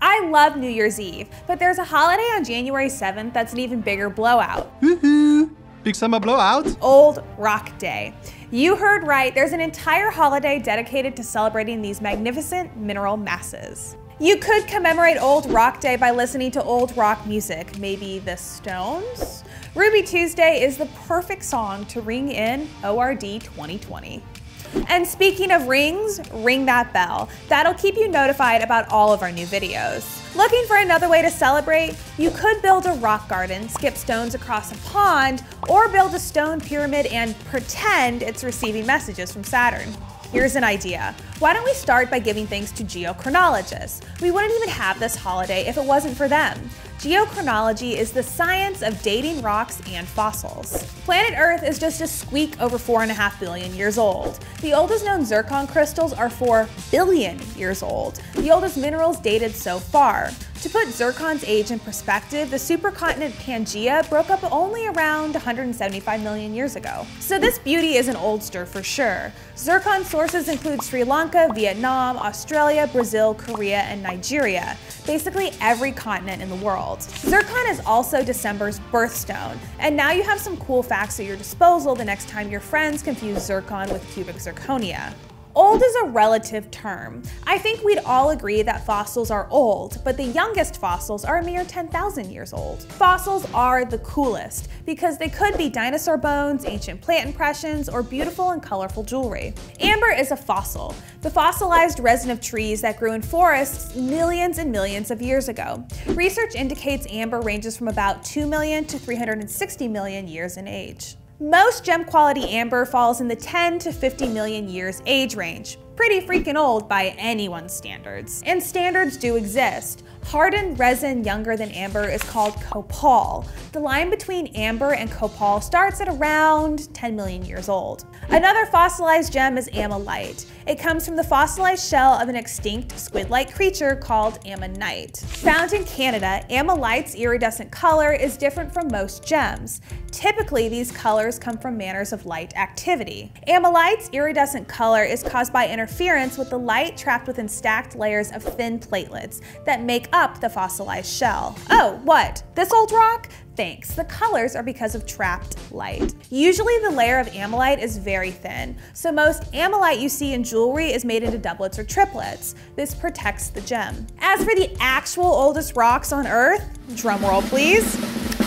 I love New Year's Eve, but there's a holiday on January 7th that's an even bigger blowout. Woohoo! Big summer blowout. Old Rock Day. You heard right, there's an entire holiday dedicated to celebrating these magnificent mineral masses. You could commemorate Old Rock Day by listening to old rock music, maybe the Stones? Ruby Tuesday is the perfect song to ring in ORD 2020. And speaking of rings, ring that bell. That'll keep you notified about all of our new videos. Looking for another way to celebrate? You could build a rock garden, skip stones across a pond, or build a stone pyramid and pretend it's receiving messages from Saturn. Here's an idea. Why don't we start by giving thanks to geochronologists? We wouldn't even have this holiday if it wasn't for them. Geochronology is the science of dating rocks and fossils. Planet Earth is just a squeak over 4.5 billion years old. The oldest known zircon crystals are 4 billion years old, the oldest minerals dated so far. To put zircon's age in perspective, the supercontinent Pangaea broke up only around 175 million years ago. So this beauty is an oldster for sure. Zircon sources include Sri Lanka, Vietnam, Australia, Brazil, Korea, and Nigeria, basically every continent in the world. Zircon is also December's birthstone, and now you have some cool facts at your disposal the next time your friends confuse zircon with cubic zirconia. Old is a relative term. I think we'd all agree that fossils are old, but the youngest fossils are a mere 10,000 years old. Fossils are the coolest because they could be dinosaur bones, ancient plant impressions, or beautiful and colorful jewelry. Amber is a fossil, the fossilized resin of trees that grew in forests millions and millions of years ago. Research indicates amber ranges from about 2 million to 360 million years in age. Most gem quality amber falls in the 10 to 50 million years age range. Pretty freaking old by anyone's standards. And standards do exist. Hardened resin younger than amber is called copal. The line between amber and copal starts at around 10 million years old. Another fossilized gem is ammolite. It comes from the fossilized shell of an extinct squid-like creature called ammonite. Found in Canada, ammolite's iridescent color is different from most gems. Typically, these colors come from manners of light activity. Ammolite's iridescent color is caused by interference with the light trapped within stacked layers of thin platelets that make up the fossilized shell. Oh, what? This old rock? Thanks. The colors are because of trapped light. Usually the layer of ammolite is very thin, so most ammolite you see in jewelry is made into doublets or triplets. This protects the gem. As for the actual oldest rocks on Earth, drumroll please,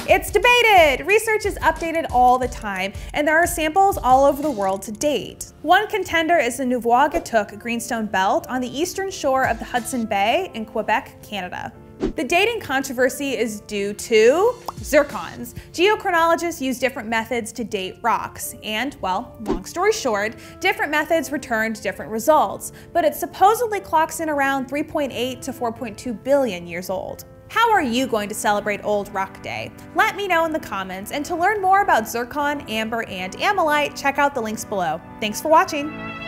it's debated! Research is updated all the time, and there are samples all over the world to date. One contender is the Nuvvuagittuq Greenstone Belt on the eastern shore of the Hudson Bay in Quebec, Canada. The dating controversy is due to zircons. Geochronologists use different methods to date rocks, and, well, long story short, different methods returned different results, but it supposedly clocks in around 3.8 to 4.2 billion years old. How are you going to celebrate Old Rock Day? Let me know in the comments, and to learn more about zircon, amber, and ammolite, check out the links below. Thanks for watching!